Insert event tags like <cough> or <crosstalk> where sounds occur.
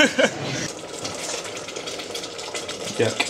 <laughs> Yuck.